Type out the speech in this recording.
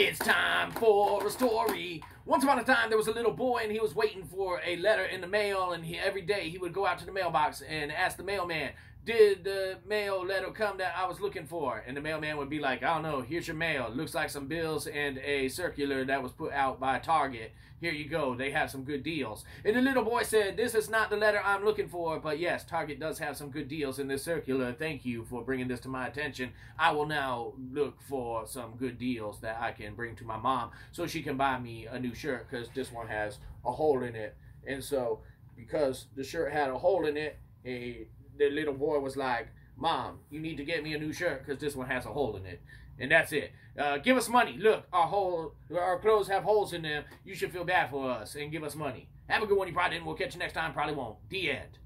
It's time for a story. Once upon a time, there was a little boy, and he was waiting for a letter in the mail. And he, every day, he would go out to the mailbox and ask the mailman, "Did the mail letter come that I was looking for?" And the mailman would be like, "I don't know. Here's your mail. Looks like some bills and a circular that was put out by Target. Here you go. They have some good deals." And the little boy said, "This is not the letter I'm looking for, but yes, Target does have some good deals in this circular. Thank you for bringing this to my attention. I will now look for some good deals that I can." bring to my mom so she can buy me a new shirt because this one has a hole in it. And so because the shirt had a hole in it, a, the little boy was like, Mom, you need to get me a new shirt because this one has a hole in it. And that's it. Uh, give us money. Look, our hole, our clothes have holes in them. You should feel bad for us and give us money. Have a good one. You probably didn't. We'll catch you next time. Probably won't. The end.